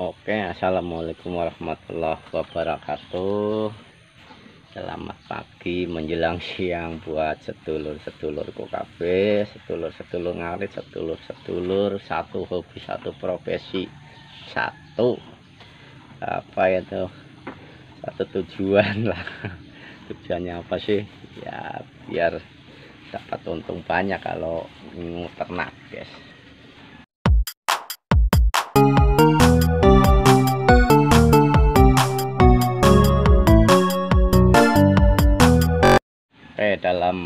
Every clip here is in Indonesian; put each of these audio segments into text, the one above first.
Oke, assalamualaikum warahmatullahi wabarakatuh. Selamat pagi menjelang siang buat sedulur-sedulur KB, sedulur-sedulur ngarit, sedulur-sedulur satu hobi, satu profesi, satu apa itu satu tujuan lah. Tujuannya apa sih? Ya biar dapat untung banyak kalau ternak, guys. Dalam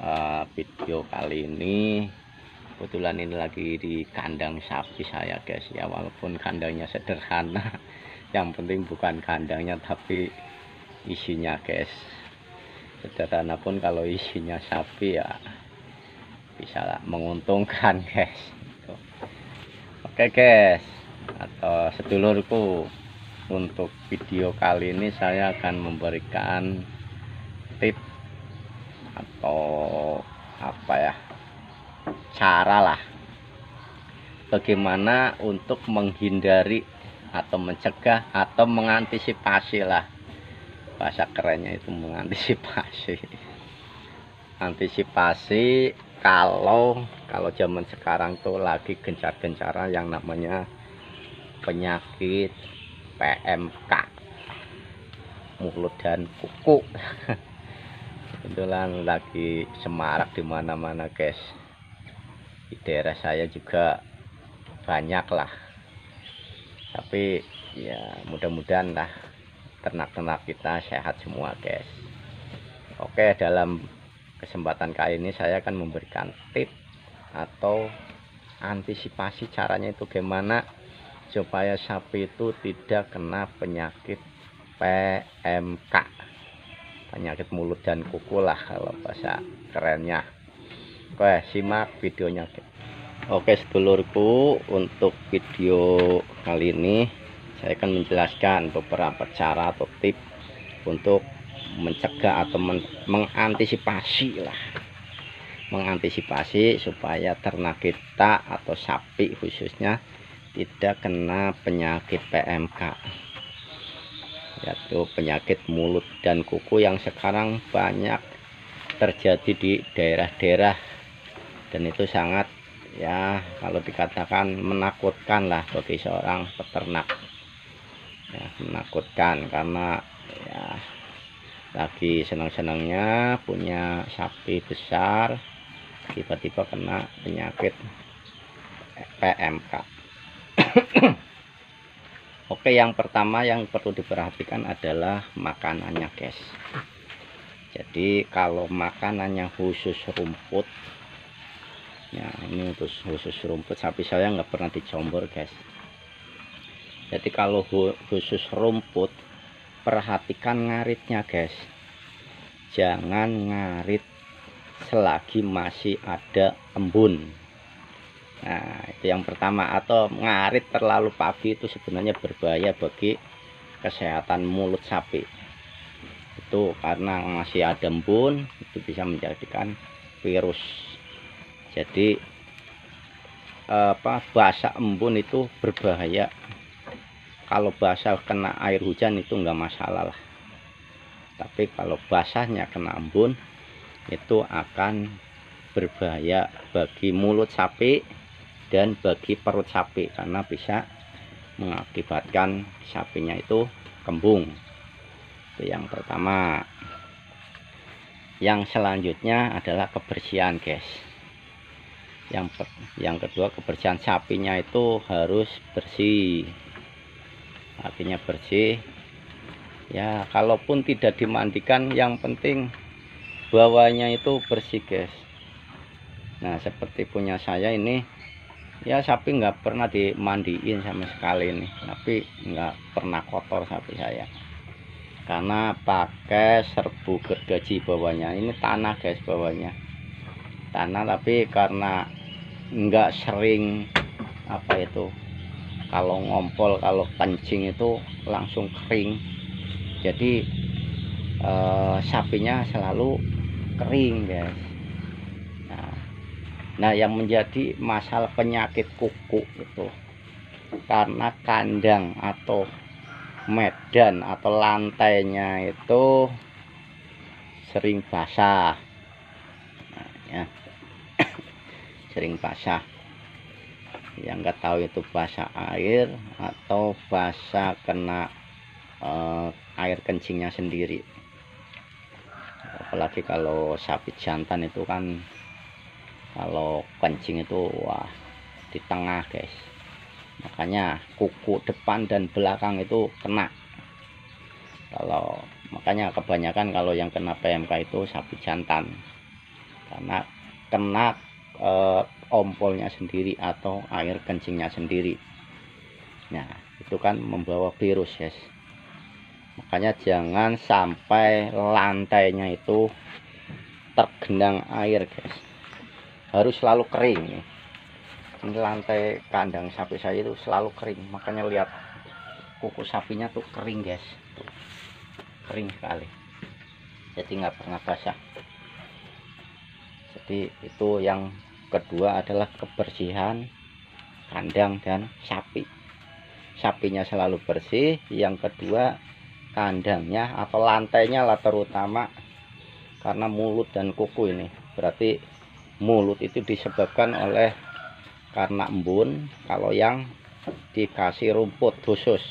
uh, video kali ini. Kebetulan ini lagi di kandang sapi saya guys ya. Walaupun kandangnya sederhana yang penting bukan kandangnya tapi isinya guys. Sederhana pun kalau isinya sapi ya bisa menguntungkan guys oke guys atau sedulurku untuk video kali ini saya akan memberikan tips atau apa ya cara lah. Bagaimana untuk menghindari atau mencegah atau mengantisipasi lah. Bahasa kerennya itu mengantisipasi. Antisipasi kalau kalau zaman sekarang tuh lagi gencar-gencara yang namanya penyakit PMK mulut dan kuku kebetulan lagi semarak di mana-mana guys. Di daerah saya juga banyak lah. Tapi ya mudah-mudahan lah ternak-ternak kita sehat semua guys. Oke dalam kesempatan kali ini saya akan memberikan tip atau antisipasi caranya itu gimana supaya sapi itu tidak kena penyakit PMK penyakit mulut dan kuku lah kalau bahasa kerennya. Oke simak videonya. Oke sedulurku untuk video kali ini saya akan menjelaskan beberapa cara atau tips untuk mencegah atau men mengantisipasi lah. Mengantisipasi supaya ternak kita atau sapi khususnya tidak kena penyakit PMK yaitu penyakit mulut dan kuku yang sekarang banyak terjadi di daerah-daerah. Dan itu sangat ya kalau dikatakan menakutkan lah bagi seorang peternak. Ya, menakutkan karena ya lagi senang-senangnya punya sapi besar tiba-tiba kena penyakit PMK Oke yang pertama yang perlu diperhatikan adalah makanannya guys. Jadi kalau makanannya khusus rumput ya ini untuk khusus rumput. Sapi saya nggak pernah dicombor guys. Jadi kalau khusus rumput perhatikan ngaritnya guys. Jangan ngarit selagi masih ada embun Nah, itu yang pertama atau ngarit terlalu pagi itu sebenarnya berbahaya bagi kesehatan mulut sapi. Itu karena masih ada embun itu bisa menjadikan virus. Jadi apa basah embun itu berbahaya. Kalau basah kena air hujan itu enggak masalah lah. Tapi kalau basahnya kena embun itu akan berbahaya bagi mulut sapi dan bagi perut sapi karena bisa mengakibatkan sapinya itu kembung. Itu yang pertama. Yang selanjutnya adalah kebersihan guys. Yang yang kedua kebersihan sapinya itu harus bersih. Artinya bersih. Ya kalaupun tidak dimandikan yang penting bawahnya itu bersih guys. Nah seperti punya saya ini ya sapi nggak pernah dimandiin sama sekali nih tapi nggak pernah kotor sapi saya. Karena pakai serbu gergaji bawahnya. Ini tanah guys bawahnya. Tanah tapi karena nggak sering apa itu kalau ngompol kalau kencing itu langsung kering. Jadi eh, sapinya selalu kering guys Nah, yang menjadi masalah penyakit kuku itu karena kandang atau medan atau lantainya itu sering basah. Nah, ya. Sering basah. Yang nggak tahu itu basah air atau basah kena uh, air kencingnya sendiri. Apalagi kalau sapi jantan itu kan kalau kencing itu wah di tengah guys. Makanya kuku depan dan belakang itu kena. Kalau makanya kebanyakan kalau yang kena PMK itu sapi jantan. Karena kena eh, ompolnya sendiri atau air kencingnya sendiri. Nah itu kan membawa virus guys. Makanya jangan sampai lantainya itu tergenang air guys harus selalu kering. Ini lantai kandang sapi saya itu selalu kering. Makanya lihat kuku sapinya tuh kering guys. Tuh. kering sekali. Jadi nggak pernah basah. Jadi itu yang kedua adalah kebersihan kandang dan sapi. Sapinya selalu bersih. Yang kedua kandangnya atau lantainya lah terutama. Karena mulut dan kuku ini. Berarti mulut itu disebabkan oleh karena embun kalau yang dikasih rumput khusus.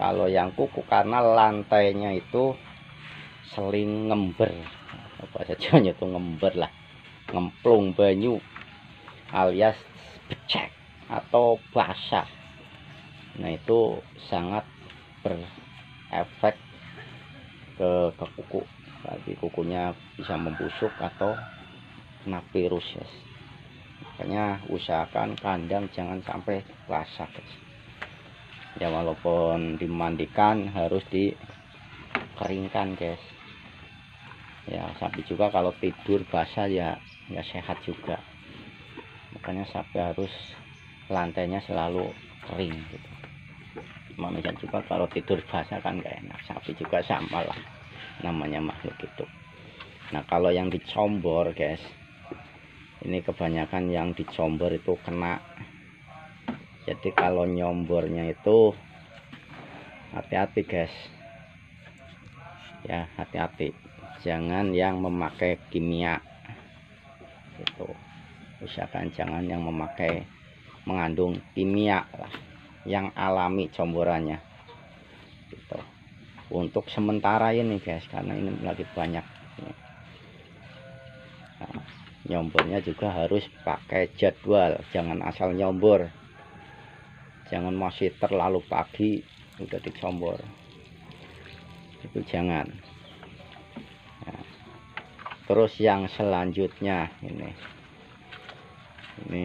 Kalau yang kuku karena lantainya itu seling ngember. Apa saja itu ngember lah. Ngemplung banyu alias becek atau basah. Nah itu sangat berefek ke, ke kuku. Bagi kukunya bisa membusuk atau kena virus ya makanya usahakan kandang jangan sampai basah guys ya walaupun dimandikan harus dikeringkan guys. Ya sapi juga kalau tidur basah ya ya sehat juga. Makanya sapi harus lantainya selalu kering gitu. Manusia juga kalau tidur basah kan gak enak. Sapi juga sama lah namanya makhluk itu. Nah kalau yang dicombor guys ini kebanyakan yang dicombor itu kena. Jadi kalau nyombornya itu hati-hati guys. Ya hati-hati. Jangan yang memakai kimia. Itu usahakan jangan yang memakai mengandung kimia lah yang alami comborannya. Gitu. Untuk sementara ini guys karena ini lagi banyak nyombornya juga harus pakai jadwal jangan asal nyombor jangan masih terlalu pagi udah dicombor. Itu jangan. Nah, terus yang selanjutnya ini. Ini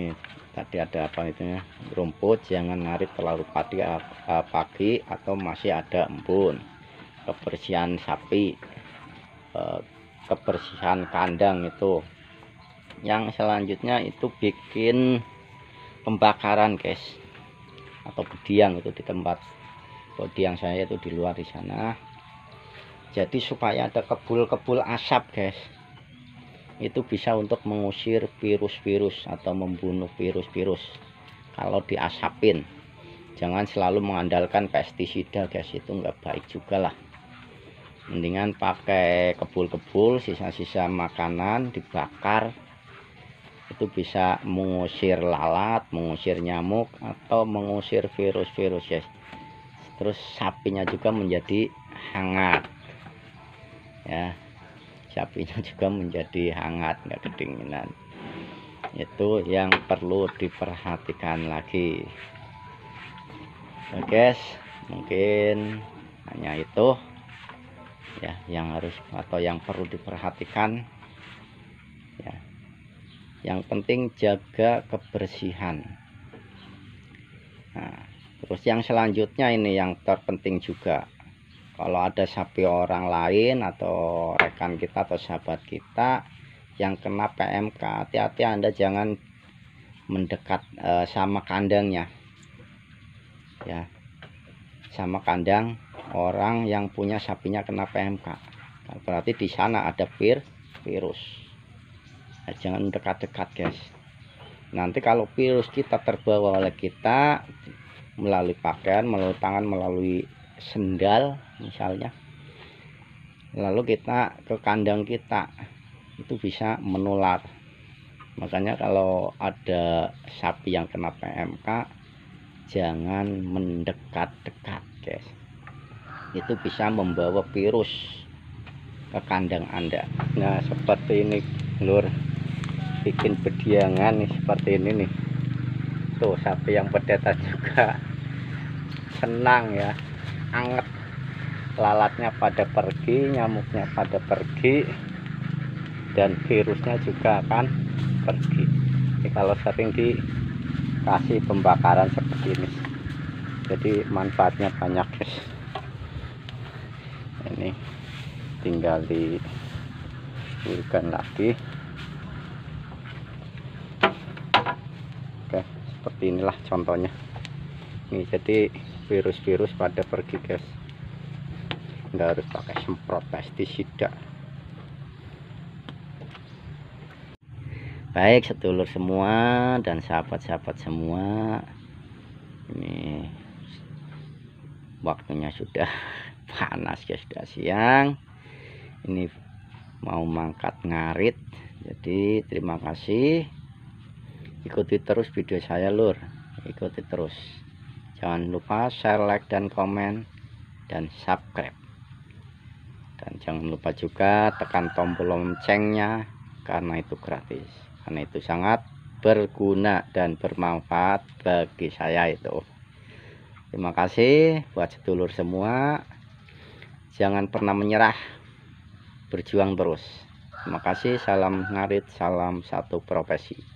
tadi ada apa itu ya? Rumput jangan ngarit terlalu pagi, pagi atau masih ada embun. Kebersihan sapi eh, kebersihan kandang itu yang selanjutnya itu bikin pembakaran guys. Atau bediang itu di tempat. Bediang saya itu di luar di sana. Jadi supaya ada kebul-kebul asap guys itu bisa untuk mengusir virus-virus atau membunuh virus-virus kalau diasapin. Jangan selalu mengandalkan pestisida guys itu enggak baik juga lah. Mendingan pakai kebul-kebul sisa-sisa makanan dibakar itu bisa mengusir lalat mengusir nyamuk atau mengusir virus-virus ya. Terus sapinya juga menjadi hangat ya. Sapinya juga menjadi hangat nggak kedinginan. Itu yang perlu diperhatikan lagi. Oke guys. Mungkin hanya itu ya yang harus atau yang perlu diperhatikan ya yang penting jaga kebersihan. Nah, terus yang selanjutnya ini yang terpenting juga. Kalau ada sapi orang lain atau rekan kita atau sahabat kita yang kena PMK hati-hati anda jangan mendekat e, sama kandangnya. Ya sama kandang orang yang punya sapinya kena PMK berarti di sana ada vir virus jangan dekat-dekat guys. Nanti kalau virus kita terbawa oleh kita melalui pakaian melalui tangan melalui sendal misalnya lalu kita ke kandang kita itu bisa menular. Makanya kalau ada sapi yang kena PMK jangan mendekat-dekat guys. Itu bisa membawa virus ke kandang anda. Nah seperti ini lur bikin bediangan nih seperti ini nih. Tuh sapi yang berdeta juga. Senang ya anget. Lalatnya pada pergi nyamuknya pada pergi dan virusnya juga akan pergi. Ini kalau sering dikasih pembakaran seperti ini. Jadi manfaatnya banyak guys. Ini tinggal di lagi oke seperti inilah contohnya. Ini jadi virus-virus pada pergi guys. Nggak harus pakai semprot pestisida baik sedulur semua dan sahabat-sahabat semua. Ini waktunya sudah panas ya sudah siang. Ini mau mangkat ngarit. Jadi terima kasih ikuti terus video saya lur. Ikuti terus. Jangan lupa share like dan komen dan subscribe. Dan jangan lupa juga tekan tombol loncengnya karena itu gratis. Karena itu sangat berguna dan bermanfaat bagi saya itu. Terima kasih buat sedulur semua. Jangan pernah menyerah. Berjuang terus. Terima kasih. Salam ngarit salam satu profesi